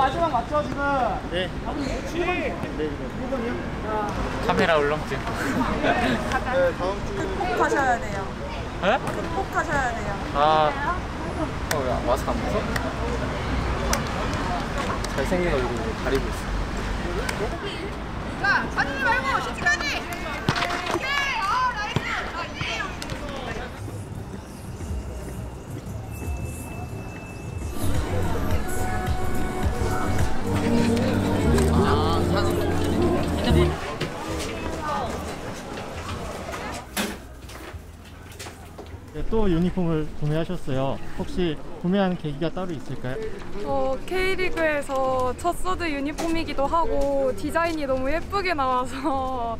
마지막 맞죠, 지금? 네. 아, 그럼 7번. 네, 1번이요? 카메라 울렁증. 네, 다음 주 극복하셔야 돼요. 에? 극복하셔야 돼요. 아. 어, 왜 마스크 안 벗어? 잘생긴 얼굴 가리고 있어. 자, 사진이 말고 시티까지. 네, 또 유니폼을 구매하셨어요. 혹시 구매한 계기가 따로 있을까요? 어, K리그에서 첫 서드 유니폼이기도 하고 디자인이 너무 예쁘게 나와서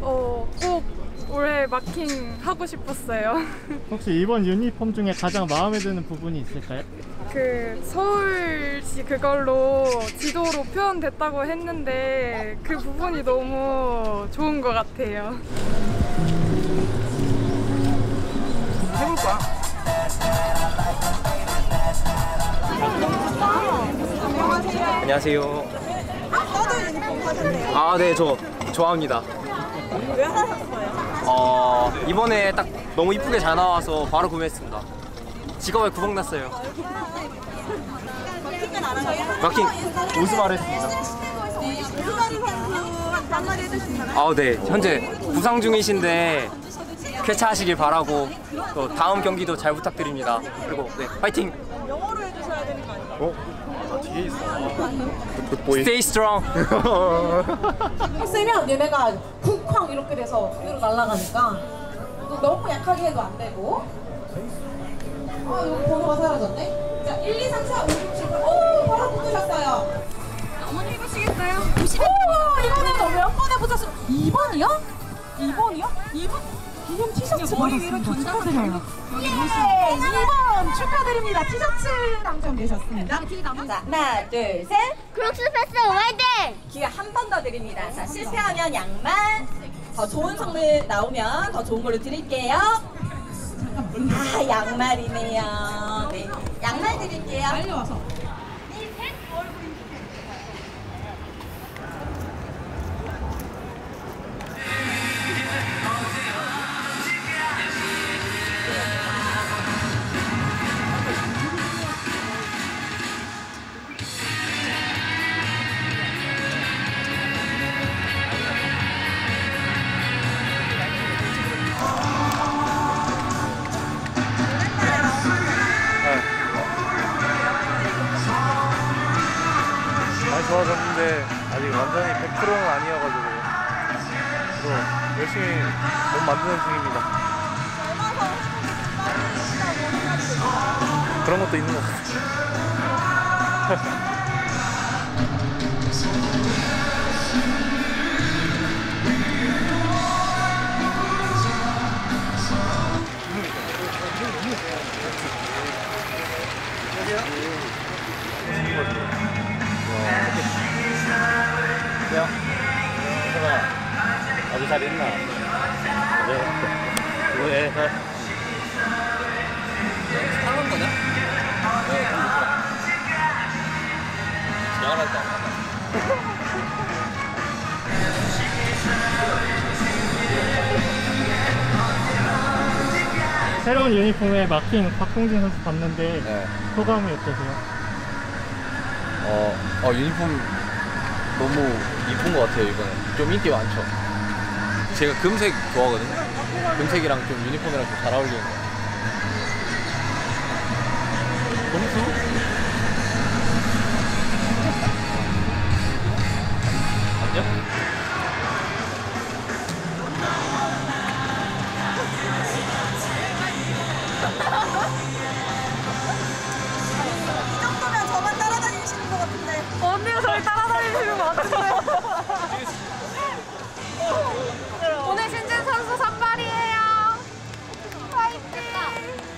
어, 꼭 올해 마킹 하고 싶었어요. 혹시 이번 유니폼 중에 가장 마음에 드는 부분이 있을까요? 그 서울시 그걸로 지도로 표현됐다고 했는데 그 부분이 너무 좋은 것 같아요. 안녕하세요. 서드 유니폼 하셨네요. 아, 네, 저 좋아합니다. 왜 하셨어요? 어, 이번에 딱 너무 이쁘게 잘 나와서 바로 구매했습니다. 직업에 구멍 났어요. 버팅은 안 하셔요? 마킹 우승을 했습니다. 오스마리 선수 한마디 해주시나요? 아, 네. 현재 부상 중이신데 쾌차하시길 바라고 또 다음 경기도 잘 부탁드립니다. 그리고 네, 파이팅. 영어로 해주셔야 되는 거 아니에요? 어? 아, 뒤에 있어. 굿보이. Stay strong. 쓰면 얘네가 쿵쾅 이렇게 돼서 위로 날아가니까 또 너무 약하게 해도 안 되고 어 여기 번호가 사라졌네 자 1, 2, 3, 4, 5, 6, 7, 8 오! 바로 붙으셨어요 어머니 해보시겠어요? 오! 이거는 몇 번에 붙였어 2번이요? 2번이요? 2번? 기념 티셔츠 머리 위로 축하드려요 예! 2번 축하드립니다 티셔츠 당첨되셨습니다 자 하나 둘 셋 크록스 패스 화이팅! 기회 한 번 더 드립니다. 자, 실패하면 양말, 더 좋은 선물 나오면 더 좋은 걸로 드릴게요. 아, 양말이네요. 네, 양말 드릴게요. 빨리 와서. 그런 것도 있는 것 같아요. 아주 잘 있나? 네. 그거에 새로운 유니폼에 마킹 박동진 선수 봤는데 네. 소감이 어떠세요? 어, 어 유니폼 너무 이쁜 것 같아요 이번에 좀 인기 많죠 제가 금색 좋아하거든요 금색이랑 좀 유니폼이랑 좀 잘 어울리는 것 같아요 점수? 언니가 저를 따라다니시는 것 같은데. 오늘 신진 선수 선발이에요. 화이팅!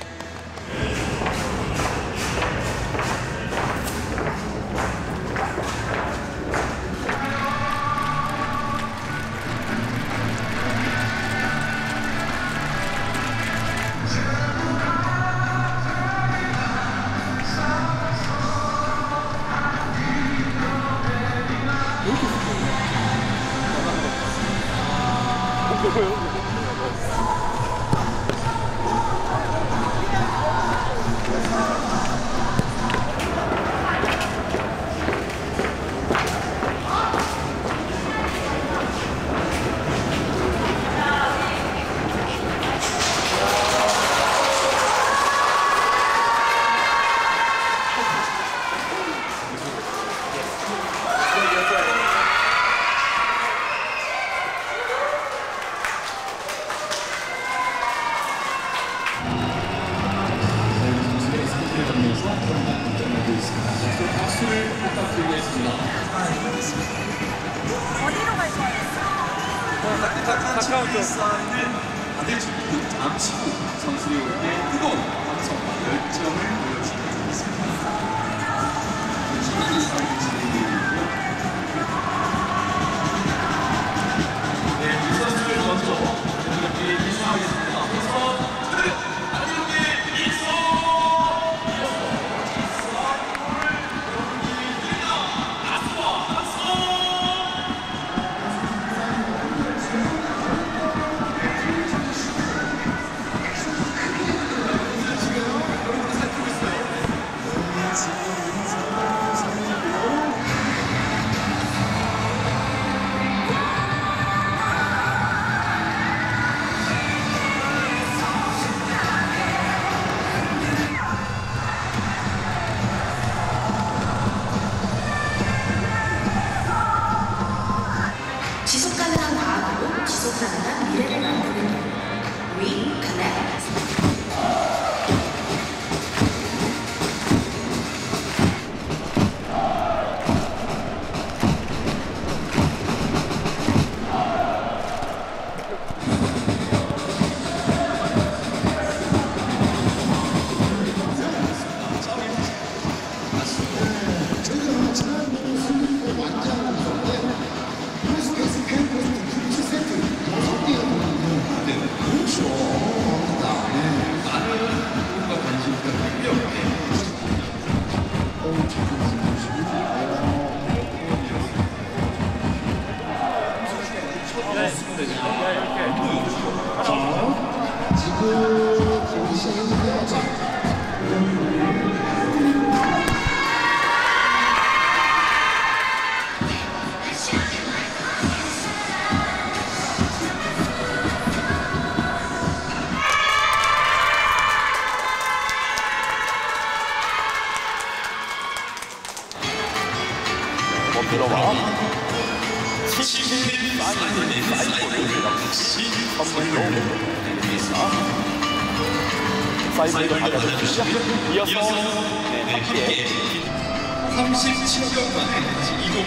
카카오톡. 다들 지금 잠시 후 선수들의 뜨거운 감성과 열정을 보여주도록 하겠습니다.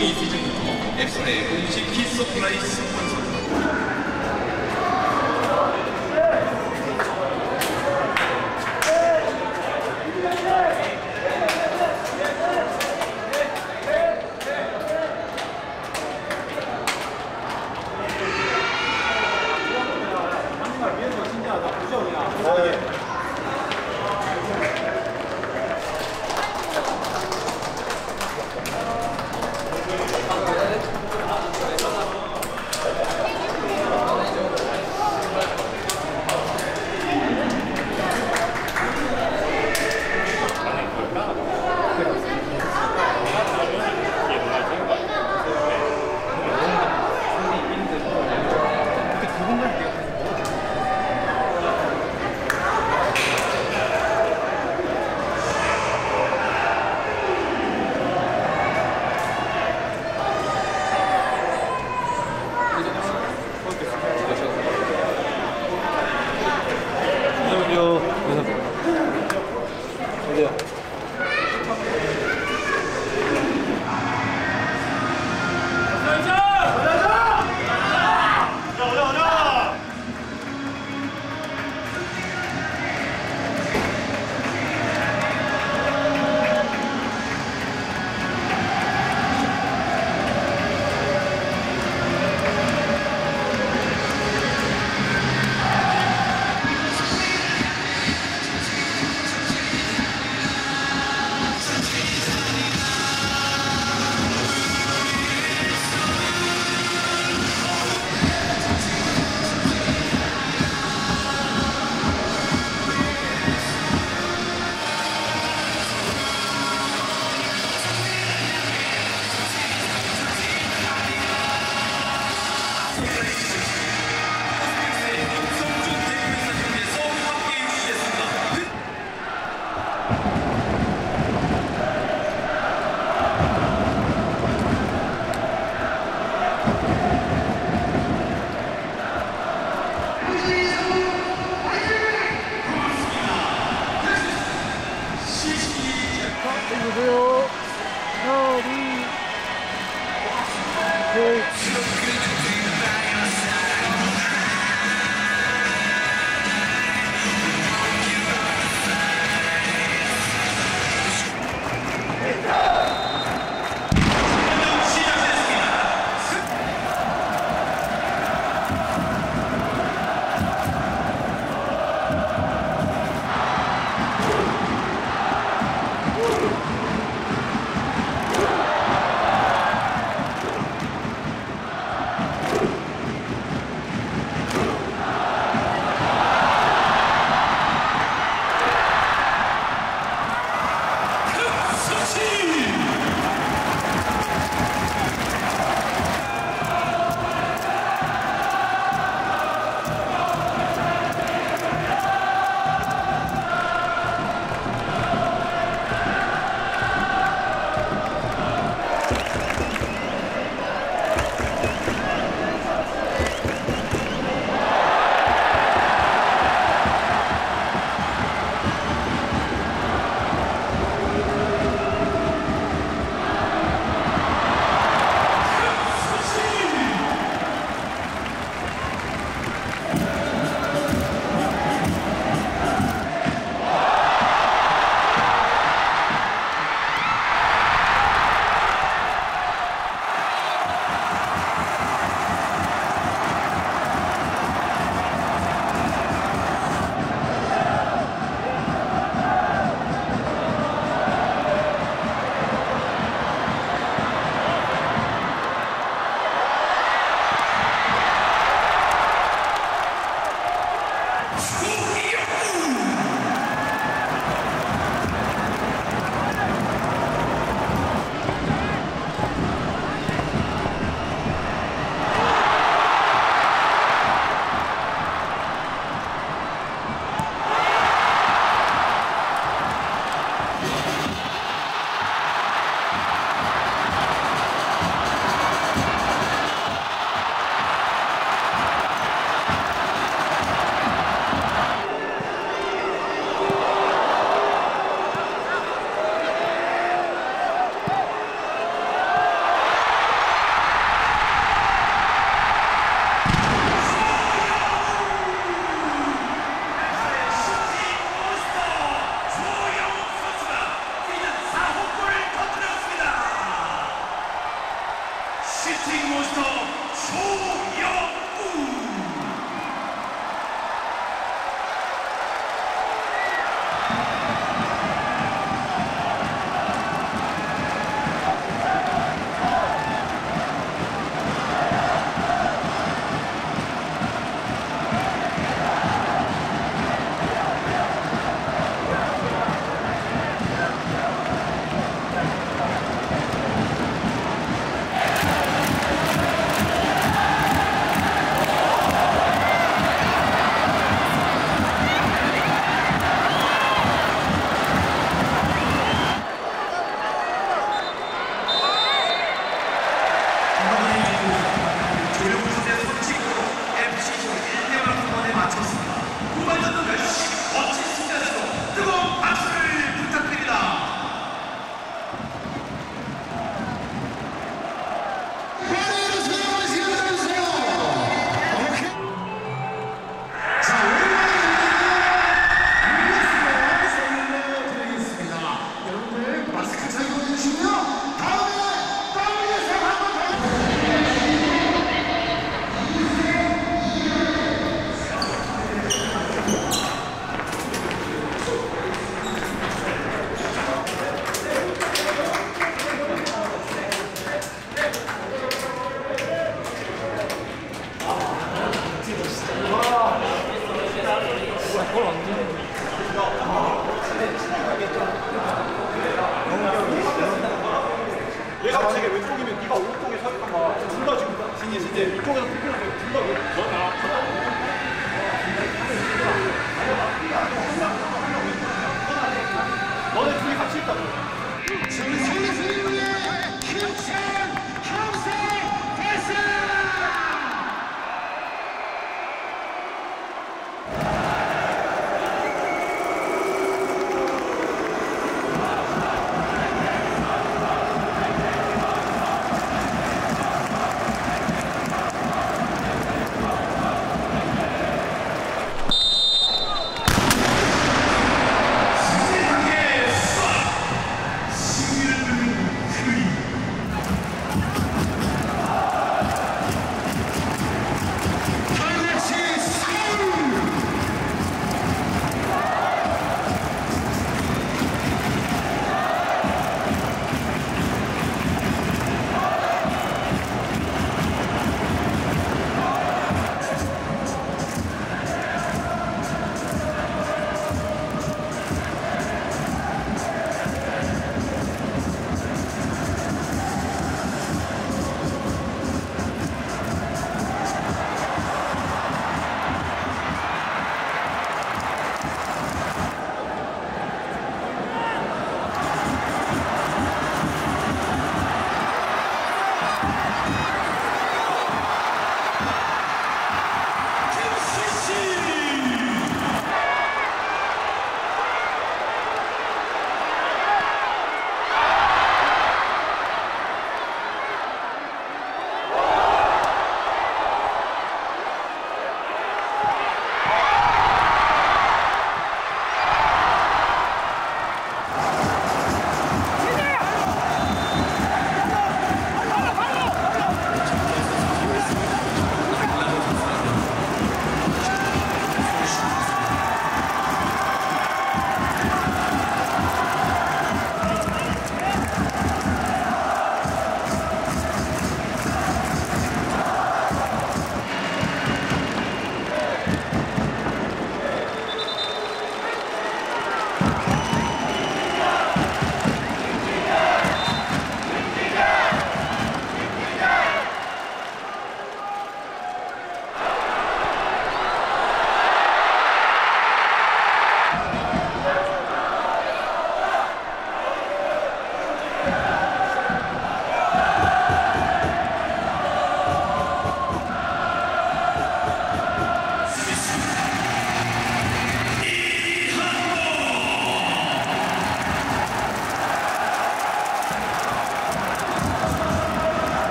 F プレー、キッズプライス。 언제?